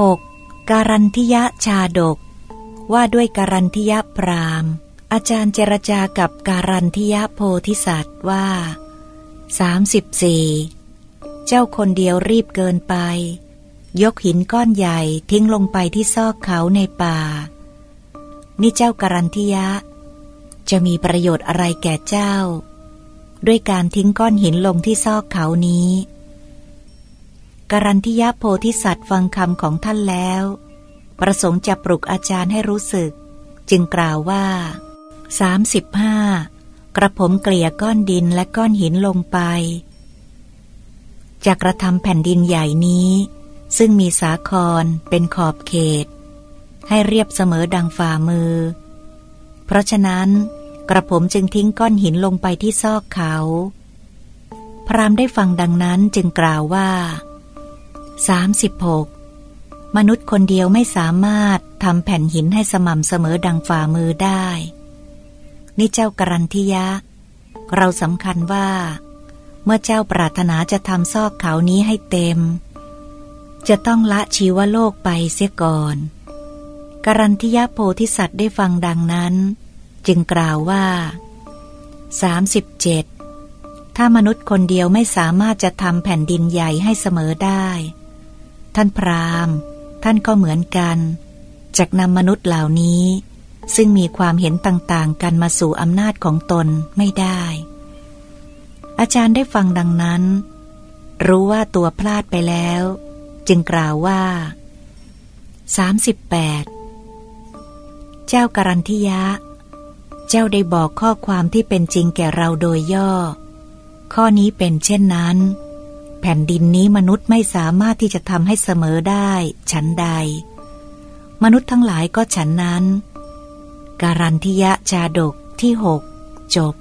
6. การันทิยะชาดก ว่าด้วยการันทิยะพรามอาจารย์เจรจากับการันทิยะโพธิสัตว์ว่า 34. เจ้าคนเดียวรีบเกินไป ยกหินก้อนใหญ่ทิ้งลงไปที่ซอกเขาในป่า นี่เจ้าการันทิยะ จะมีประโยชน์อะไรแก่เจ้า ด้วยการทิ้งก้อนหินลงที่ซอกเขานี้ การันทิยะโพธิสัตว์ฟังคำของท่านแล้ว ประสงค์จะปลุกอาจารย์ให้รู้สึก จึงกล่าวว่าสามสิบห้ากระผมเกลี่ยก้อนดินและก้อนหินลงไป จะกระทำแผ่นดินใหญ่นี้ ซึ่งมีสาครเป็นขอบเขต ให้เรียบเสมอดังฝ่ามือ เพราะฉะนั้น กระผมจึงทิ้งก้อนหินลงไปที่ซอกเขา พรามได้ฟังดังนั้นจึงกล่าวว่า 36 มนุษย์คนเดียวไม่สามารถทำแผ่นหินให้สม่ำเสมอดังฝ่ามือได้ นี่เจ้ากรันทิยะ เราสำคัญว่า เมื่อเจ้าปรารถนาจะทำซอกเขานี้ให้เต็ม จะต้องละชีวโลกไปเสียก่อนกรันทิยะโพธิสัตว์ได้ฟังดังนั้น จึงกล่าวว่า 37ถ้ามนุษย์คนเดียวไม่สามารถจะทำแผ่นดินใหญ่ให้เสมอได้ ท่านพราหมณ์ ท่านก็เหมือนกันจากนำมนุษย์เหล่านี้ ซึ่งมีความเห็นต่างๆ กันมาสู่อำนาจของตนไม่ได้ อาจารย์ได้ฟังดังนั้น รู้ว่าตัวพลาดไปแล้ว จึงกล่าวว่า 38 เจ้าการันทิยะ เจ้าได้บอกข้อความที่เป็นจริงแก่เราโดยย่อ ข้อนี้เป็นเช่นนั้น แผ่นดินนี้มนุษย์ไม่สามารถที่จะทำให้เสมอได้ ฉันใด มนุษย์ทั้งหลายก็ฉันนั้น การันทิยะชาดกที่หกจบ